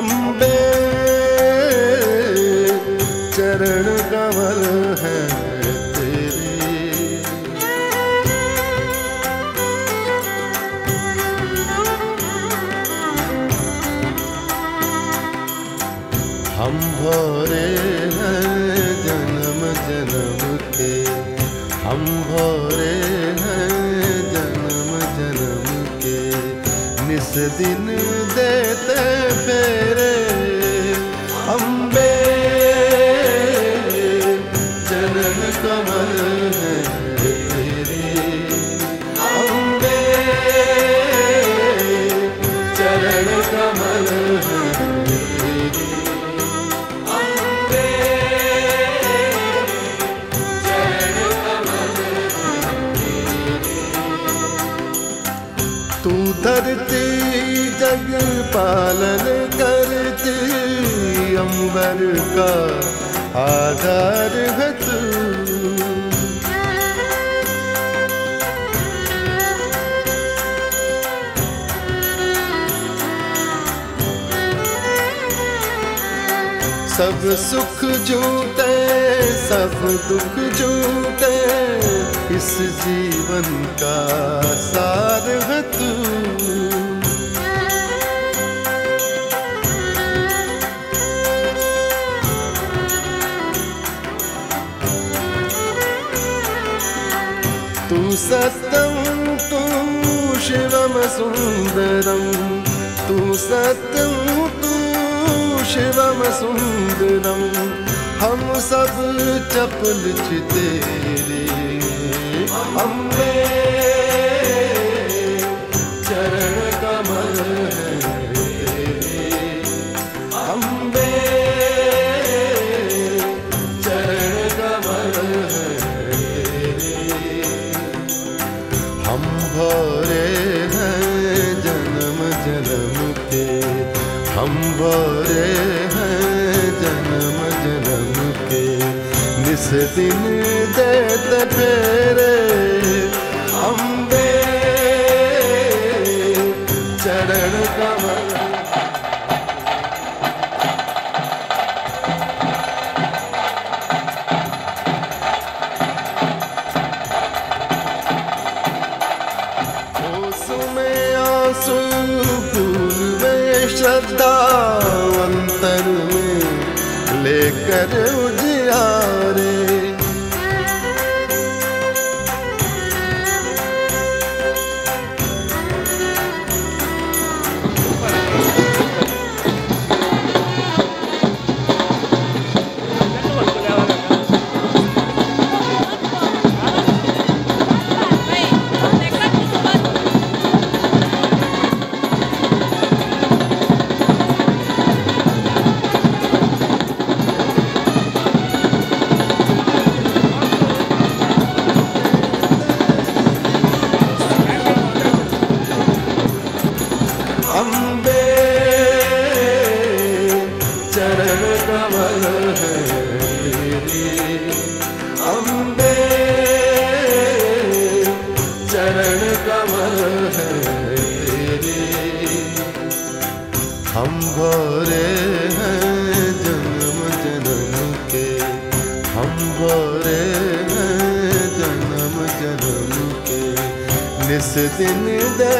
अम्बे चरण कमल है हम भोरे हैं जन्म जन्म के हम भोरे हैं दिन देते फेरे अम्बे जनन कमल धरती जग पालन करती अंबर का आधार है तू। सब सुख जूते सब दुख जूते इस जीवन का सार है तू। तू सत्यम तू शिवम सुंदरम। तू सत्यम तू शिवम सुंदरम। हम सब चपल तेरे। अम्बे भोरे हैं जन्म जन्म के। निस दिन देते फेरे अम्बे चरण कमल। श्रद्धा अंतर में लेकर कमल है हम भोरे हैं जन्म जनम के। हम भोरे हैं जन्म जनम के। निस दिन पे